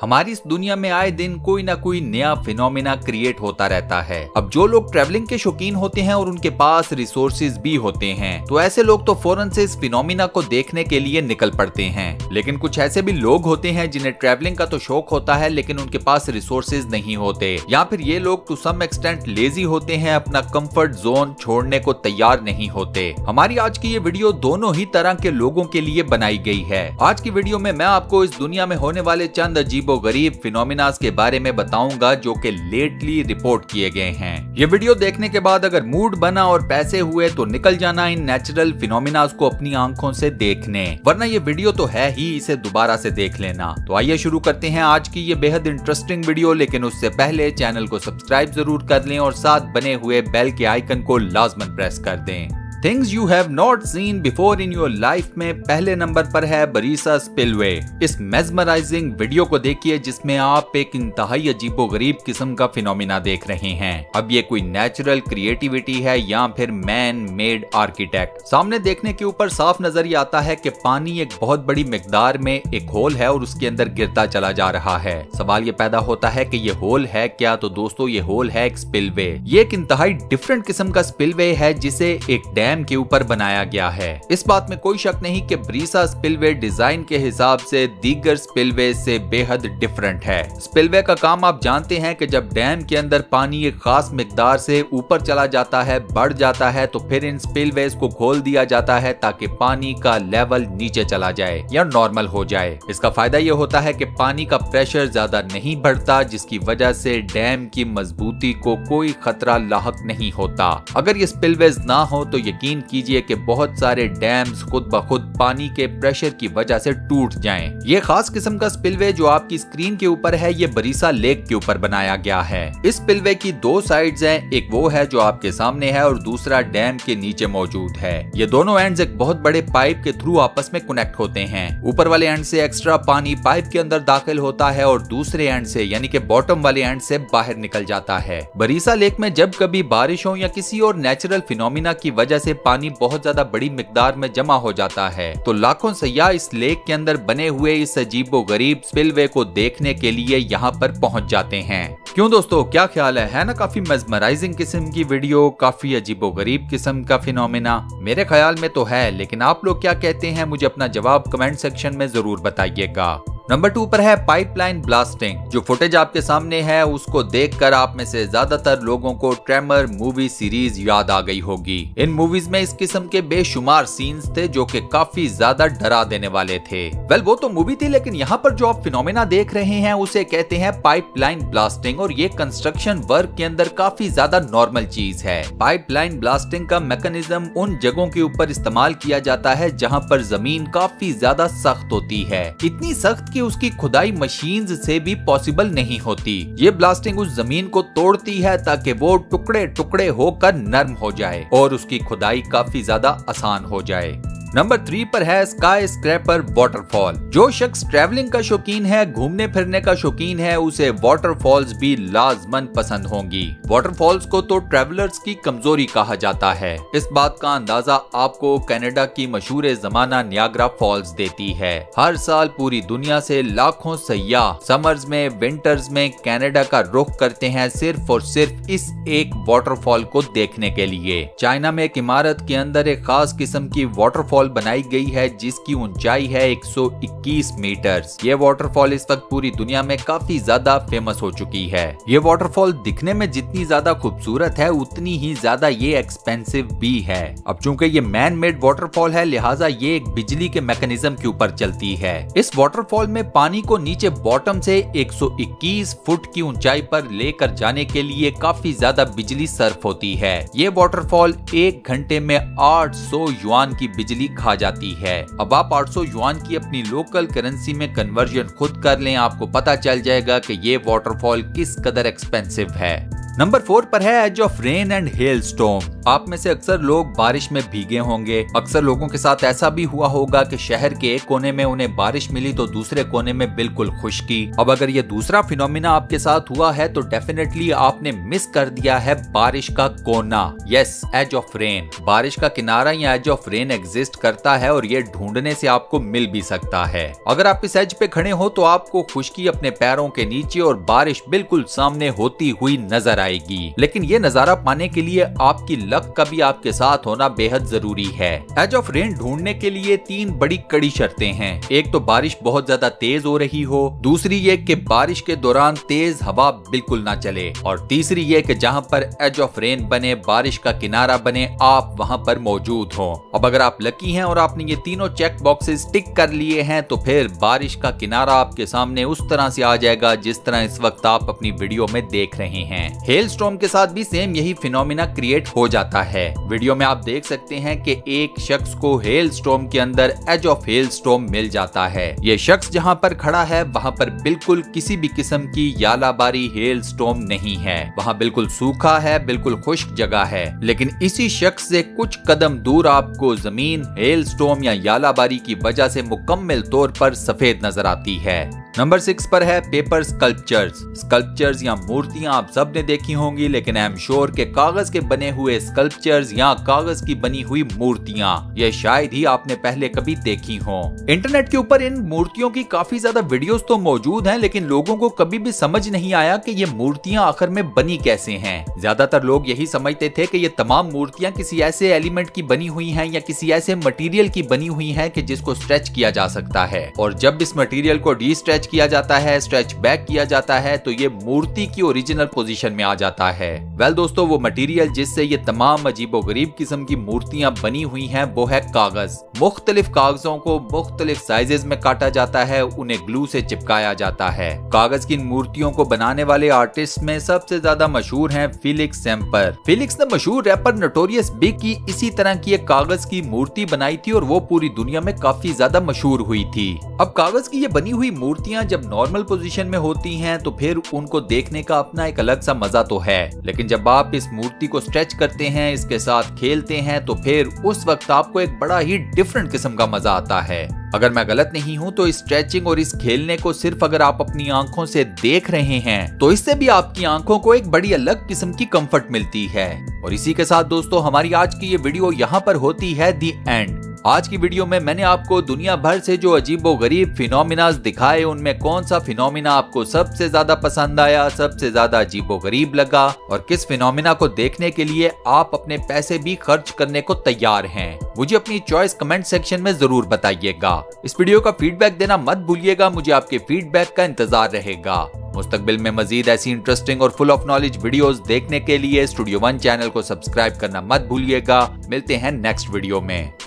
हमारी इस दुनिया में आए दिन कोई ना कोई नया फिनोमिना क्रिएट होता रहता है। अब जो लोग ट्रेवलिंग के शौकीन होते हैं और उनके पास रिसोर्सेज भी होते हैं तो ऐसे लोग तो फ़ौरन से इस फिनोमिना को देखने के लिए निकल पड़ते हैं। लेकिन कुछ ऐसे भी लोग होते हैं जिन्हें ट्रेवलिंग का तो शौक होता है, लेकिन उनके पास रिसोर्सेज नहीं होते। या फिर ये लोग टू सम एक्सटेंट लेजी होते हैं, अपना कंफर्ट जोन छोड़ने को तैयार नहीं होते। हमारी आज की ये वीडियो दोनों ही तरह के लोगों के लिए बनाई गई है। आज की वीडियो में मैं आपको इस दुनिया में होने वाले चंद अजीब अजीबो गरीब फिनोमिनाज के बारे में बताऊँगा जो कि लेटली रिपोर्ट किए गए हैं। ये वीडियो देखने के बाद अगर मूड बना और पैसे हुए तो निकल जाना इन नेचुरल फिनोमिनाज को अपनी आँखों से देखने। वरना ये वीडियो तो है ही, इसे दोबारा से देख लेना। तो आइए शुरू करते हैं आज की ये बेहद इंटरेस्टिंग वीडियो, लेकिन उससे पहले चैनल को सब्सक्राइब ज़रूर कर लें और साथ बने हुए बेल के आइकन को लाजमन प्रेस कर दें। Things you have not seen before in your life में पहले नंबर पर है बरीसा स्पिलवे। इस मेजमराइजिंग वीडियो को देखिए जिसमें आप एक इंतहाई अजीबो गरीब किस्म का फिनोमिना देख रहे हैं। अब ये कोई नेचुरल क्रिएटिविटी है या फिर मैन मेड आर्किटेक्ट सामने देखने के ऊपर साफ़ नज़र ये आता है कि पानी एक बहुत बड़ी मकदार में एक होल है और उसके अंदर गिरता चला जा रहा है। सवाल ये पैदा होता है कि ये होल है क्या? तो दोस्तों, ये होल है एक स्पिलवे ये एक इंतहाई डिफरेंट किस्म का स्पिलवे है जिसे एक डैम डैम के ऊपर बनाया गया है। इस बात में कोई शक नहीं कि ब्रीसा स्पिलवे डिज़ाइन के हिसाब से दीगर स्पिलवे से बेहद डिफरेंट है। स्पिलवे का काम आप जानते हैं कि जब डैम के अंदर पानी एक खास मकदार से ऊपर चला जाता है, बढ़ जाता है तो फिर इन स्पिलवे को खोल दिया जाता है ताकि पानी का लेवल नीचे चला जाए या नॉर्मल हो जाए। इसका फ़ायदा ये होता है कि पानी का प्रेशर ज़्यादा नहीं बढ़ता, जिसकी वजह से डैम की मजबूती को कोई खतरा लाक नहीं होता। अगर ये स्पिलवेज ना हो तो ये यकीन कीजिए कि बहुत सारे डैम्स खुद ब खुद पानी के प्रेशर की वजह से टूट जाएँ। ये खास किस्म का स्पिलवे जो आपकी स्क्रीन के ऊपर है, ये बरीसा लेक के ऊपर बनाया गया है। इस स्पिलवे की दो साइड्स हैं, एक वो है जो आपके सामने है और दूसरा डैम के नीचे मौजूद है। ये दोनों एंड्स एक बहुत बड़े पाइप के थ्रू आपस में कनेक्ट होते हैं। ऊपर वाले एंड से एक्स्ट्रा पानी पाइप के अंदर दाखिल होता है और दूसरे एंड से, यानी कि बॉटम वाले एंड से बाहर निकल जाता है। बरीसा लेक में जब कभी बारिश या किसी और नेचुरल फिनोमिना की वजह से पानी बहुत ज़्यादा बड़ी मिकदार में जमा हो जाता है। तो लाखों सयाह इस लेक के अंदर बने हुए इस अजीबो गरीब स्पिलवे को देखने के लिए यहाँ पर पहुँच जाते हैं। क्यों दोस्तों, क्या ख्याल है? है ना काफ़ी मेजमराइजिंग किस्म की वीडियो काफ़ी अजीबो गरीब किस्म का फिनोमिना मेरे ख्याल में तो है, लेकिन आप लोग क्या कहते हैं मुझे अपना जवाब कमेंट सेक्शन में ज़रूर बताइएगा। नंबर टू पर है पाइपलाइन ब्लास्टिंग। जो फुटेज आपके सामने है, उसको देखकर आप में से ज़्यादातर लोगों को ट्रेमर मूवी सीरीज़ याद आ गई होगी। इन मूवीज़ में इस किस्म के बेशुमार सीन्स थे, जो कि काफ़ी ज़्यादा डरा देने वाले थे। वेल, वो तो मूवी थी, लेकिन यहाँ पर जो आप फिनोमिना देख रहे हैं, उसे कहते हैं पाइपलाइन ब्लास्टिंग, और ये कंस्ट्रक्शन वर्क के अंदर काफ़ी ज़्यादा नॉर्मल चीज़ है। पाइपलाइन ब्लास्टिंग का मैकेनिज्म उन जगहों के ऊपर इस्तेमाल किया जाता है, जहाँ पर ज़मीन काफ़ी ज़्यादा सख्त होती है। इतनी सख्त की कि उसकी खुदाई मशीन से भी पॉसिबल नहीं होती। ये ब्लास्टिंग उस ज़मीन को तोड़ती है ताकि वो टुकड़े टुकड़े होकर नर्म हो जाए और उसकी खुदाई काफ़ी ज़्यादा आसान हो जाए। नंबर थ्री पर है स्काई स्क्रैपर वाटरफॉल जो शख्स ट्रैवलिंग का शौकीन है, घूमने फिरने का शौकीन है, उसे वाटरफॉल्स भी लाजमन पसंद होंगी। वाटरफॉल्स को तो ट्रैवलर्स की कमज़ोरी कहा जाता है। इस बात का अंदाज़ा आपको कनाडा की मशहूर जमाना न्याग्रा फॉल्स देती है। हर साल पूरी दुनिया से लाखों सयाह समर्स में विंटर्स में कनाडा का रुख करते हैं सिर्फ़ और सिर्फ़ इस एक वाटरफॉल को देखने के लिए। चाइना में एक इमारत के अंदर एक खास किस्म की वाटरफॉल वाटरफॉल बनाई गई है, जिसकी ऊंचाई है 121 मीटर ये वाटरफॉल इस वक्त पूरी दुनिया में काफ़ी ज़्यादा फ़ेमस हो चुकी है। ये वाटरफॉल दिखने में जितनी ज़्यादा खूबसूरत है, उतनी ही ज़्यादा ये एक्सपेंसिव भी है। अब चूँकि ये मैन मेड वाटरफॉल है, लिहाजा ये एक बिजली के मैकेनिज्म के ऊपर चलती है। इस वाटरफॉल में पानी को नीचे बॉटम से 121 फुट की ऊंचाई पर लेकर जाने के लिए काफ़ी ज़्यादा बिजली सर्फ होती है। ये वाटरफॉल एक घंटे में 800 युआन की बिजली खा जाती है। अब आप 800 युआन की अपनी लोकल करेंसी में कन्वर्जन खुद कर लें, आपको पता चल जाएगा कि ये वाटरफॉल किस कदर एक्सपेंसिव है। नंबर फोर पर है age of rain and hail storm आप में से अक्सर लोग बारिश में भीगे होंगे। अक्सर लोगों के साथ ऐसा भी हुआ होगा कि शहर के एक कोने में उन्हें बारिश मिली तो दूसरे कोने में बिल्कुल खुशकी। अब अगर ये दूसरा फिनोमिना आपके साथ हुआ है तो डेफिनेटली आपने मिस कर दिया है बारिश का कोना। यस एज ऑफ़ रेन बारिश का किनारा या एज ऑफ़ रेन एग्जिस्ट करता है और ये ढूँढने से आपको मिल भी सकता है। अगर आप इस एज पे खड़े हो तो आपको खुशकी अपने पैरों के नीचे और बारिश बिल्कुल सामने होती हुई नज़र आएगी। लेकिन ये नज़ारा पाने के लिए आपकी लक का भी आपके साथ होना बेहद ज़रूरी है। एज ऑफ़ रेन ढूँढने के लिए तीन बड़ी कड़ी शर्तें हैं। एक तो बारिश बहुत ज़्यादा तेज हो रही हो। दूसरी ये कि बारिश के दौरान तेज हवा बिल्कुल ना चले। और तीसरी ये कि जहाँ पर एज ऑफ़ रेन बने, बारिश का किनारा बने, आप वहाँ पर मौजूद हो। अब अगर आप लकी हैं और आपने ये तीनों चेक बॉक्सेस टिक कर लिए हैं तो फिर बारिश का किनारा आपके सामने उस तरह से आ जाएगा जिस तरह इस वक्त आप अपनी वीडियो में देख रहे हैं। हेल स्टॉर्म के साथ भी सेम यही फिनोमिना क्रिएट हो जाता है। वीडियो में आप देख सकते हैं कि एक शख्स को हेल स्टॉर्म के अंदर एज ऑफ़ हेल स्टॉर्म मिल जाता है। ये शख्स जहाँ पर खड़ा है, वहाँ पर बिल्कुल किसी भी किस्म की यालाबारी हेल स्टॉर्म नहीं है। वहाँ बिल्कुल सूखा है, बिल्कुल खुश्क जगह है। लेकिन इसी शख्स से कुछ कदम दूर आपको ज़मीन हेल स्टॉर्म या यालाबारी की वजह से मुकम्मल तौर पर सफ़ेद नज़र आती है। नंबर सिक्स पर है पेपर स्कल्पचर्स। स्कल्पचर्स या मूर्तियाँ आप सबने देखी होंगी, लेकिन आई एम श्योर के कागज़ के बने हुए स्कल्पचर्स या कागज़ की बनी हुई मूर्तियाँ, ये शायद ही आपने पहले कभी देखी हो। इंटरनेट के ऊपर इन मूर्तियों की काफ़ी ज़्यादा वीडियोस तो मौजूद हैं, लेकिन लोगों को कभी भी समझ नहीं आया कि ये मूर्तियाँ आखिर में बनी कैसे हैं। ज़्यादातर लोग यही समझते थे कि ये तमाम मूर्तियाँ किसी ऐसे एलिमेंट की बनी हुई हैं या किसी ऐसे मटेरियल की बनी हुई हैं कि जिसको स्ट्रेच किया जा सकता है। और जब इस मटेरियल को डी स्ट्रेच किया जाता है, स्ट्रेच बैक किया जाता है तो ये मूर्ति की ओरिजिनल पोजीशन में आ जाता है। वेल दोस्तों, वो मटेरियल जिससे ये तमाम अजीबो गरीब किस्म की मूर्तियाँ बनी हुई हैं, वो है कागज़। मुख्तलिफ़ कागजों को मुख्तलिफ़ साइजेस में काटा जाता है, उन्हें ग्लू से चिपकाया जाता है। कागज़ की मूर्तियों को बनाने वाले आर्टिस्ट में सबसे ज़्यादा मशहूर है फिलिक्स सेम्पर फिलिक्स ने मशहूर रैपर नटोरियस बिग की इसी तरह की एक कागज़ की मूर्ति बनाई थी और वो पूरी दुनिया में काफ़ी ज़्यादा मशहूर हुई थी। अब कागज़ की ये बनी हुई मूर्ति मूर्तियाँ जब नॉर्मल पोजीशन में होती हैं तो फिर उनको देखने का अपना एक अलग सा मज़ा तो है। लेकिन जब आप इस मूर्ति को स्ट्रेच करते हैं, इसके साथ खेलते हैं तो फिर उस वक्त आपको एक बड़ा ही डिफरेंट किस्म का मज़ा आता है। अगर मैं गलत नहीं हूँ तो इस स्ट्रेचिंग और इस खेलने को सिर्फ़ अगर आप अपनी आँखों से देख रहे हैं तो इससे भी आपकी आँखों को एक बड़ी अलग किस्म की कंफर्ट मिलती है। और इसी के साथ दोस्तों, हमारी आज की ये वीडियो यहाँ पर होती है दी एंड आज की वीडियो में मैंने आपको दुनिया भर से जो अजीबो गरीब फिनोमिनाज दिखाए, उनमें कौन सा फिनोमिना आपको सबसे ज़्यादा पसंद आया, सबसे ज़्यादा अजीबो गरीब लगा और किस फिनोमिना को देखने के लिए आप अपने पैसे भी खर्च करने को तैयार हैं? मुझे अपनी चॉइस कमेंट सेक्शन में ज़रूर बताइएगा। इस वीडियो का फीडबैक देना मत भूलिएगा, मुझे आपके फीडबैक का इंतज़ार रहेगा। मुस्तकबिल में मजीद ऐसी इंटरेस्टिंग और फुल ऑफ़ नॉलेज वीडियोस देखने के लिए स्टूडियो वन चैनल को सब्सक्राइब करना मत भूलिएगा। मिलते हैं नेक्स्ट वीडियो में।